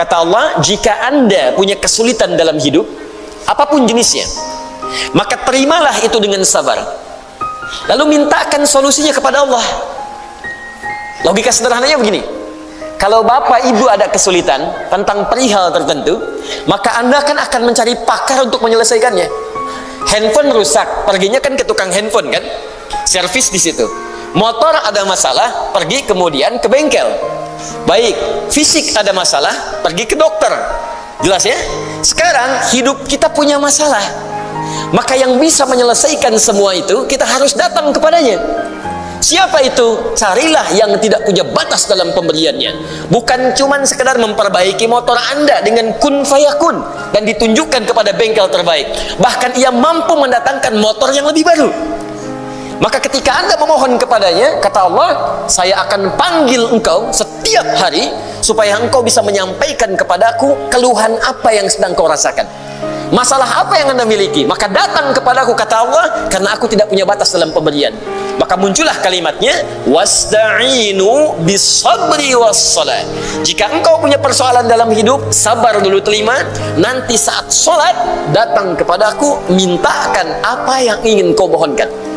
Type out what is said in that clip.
Kata Allah, jika Anda punya kesulitan dalam hidup, apa pun jenisnya, maka terimalah itu dengan sabar. Lalu mintakan solusinya kepada Allah. Logika sederhananya begini. Kalau bapak ibu ada kesulitan tentang perihal tertentu, maka anda kan akan mencari pakar untuk menyelesaikannya. Handphone rusak, perginya kan ke tukang handphone kan? Servis di situ. Motor ada masalah, pergi kemudian ke bengkel. Baik, fisik ada masalah, pergi ke dokter. Jelas ya? Sekarang hidup kita punya masalah. Maka yang bisa menyelesaikan semua itu kita harus datang kepadanya. Siapa itu? Carilah yang tidak punya batas dalam pemberiannya. Bukan cuma sekedar memperbaiki motor Anda dengan kun fayakun dan ditunjukkan kepada bengkel terbaik. Bahkan ia mampu mendatangkan motor yang lebih baru. Maka ketika Anda memohon kepadanya, kata Allah, saya akan panggil engkau setiap hari supaya engkau bisa menyampaikan kepadaku keluhan apa yang sedang kau rasakan. Masalah apa yang Anda miliki? Maka datang kepadaku kata Allah karena aku tidak punya batas dalam pemberian. Maka muncullah kalimatnya wasta'inu bisabri wassalat. Jika engkau punya persoalan dalam hidup, sabar dulu terima. Nanti saat sholat datang kepadaku mintakan apa yang ingin kau mohonkan.